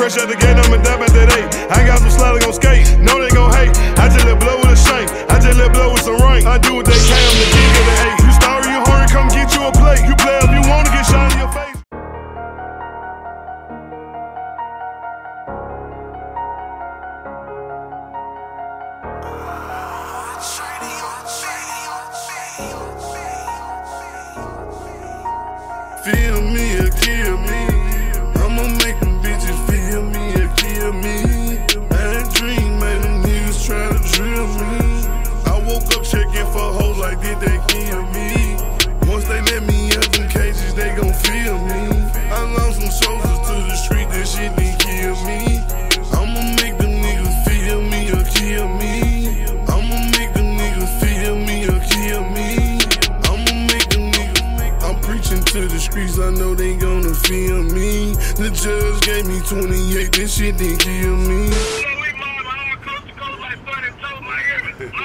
Fresh out the gate, I'm a dab at that eight. I got some sliding on skate. No, they gon' hate. I just let blow with a shank. I just let blow with some rank. I do what they can, I'm the king of the eight. You starry, you hungry, come get you a plate. You play if you wanna get shot in your face. Feel me. Drill me. I woke up checking for hoes like did they kill me? Once they let me out them cages, they gon' feel me. I lost some soldiers to the street, that shit didn't kill me. I'ma make them niggas feel me or kill me. I'ma make them niggas feel me or kill me. I'ma make them niggas. I'm preaching to the streets, I know they gonna feel me. The judge gave me 28, this shit didn't kill me.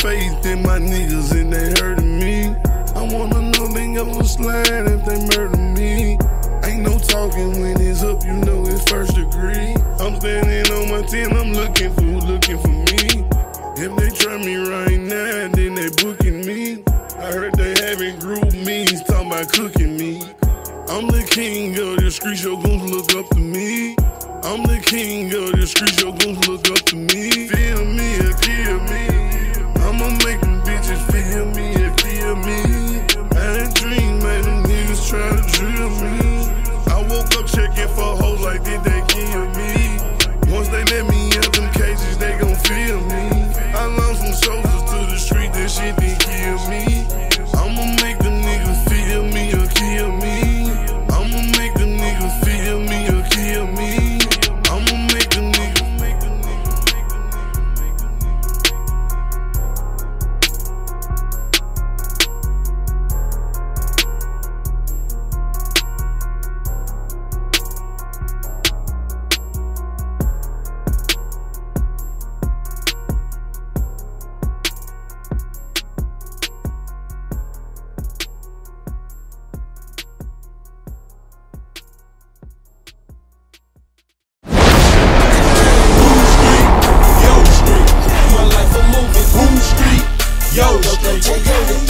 Faith in my niggas and they hurting me. I wanna know they gonna slide if they murder me. Ain't no talking when it's up, you know it's first degree. I'm standing on my 10, I'm looking for looking for me. If they try me right now, then they booking me. I heard they having group meetings talking about cooking me. I'm the king of the streets, your goons look up to me. I'm the king of the streets, your goons look up to me. Feel me or kill me. Me out them cages, they gon' feel me. Boom Street.